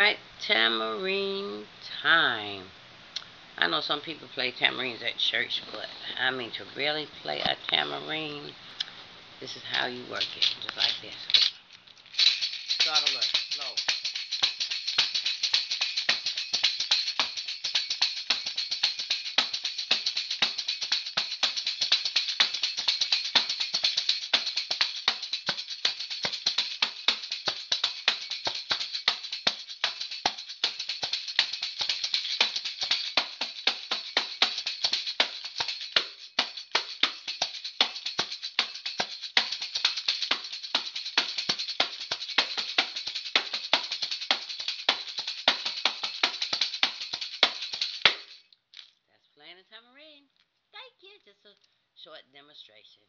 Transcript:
Right, tambourine time. I know some people play tambourines at church, but I mean to really play a tambourine, this is how you work it, just like this. Start a little slow. A. Thank you. Just a short demonstration.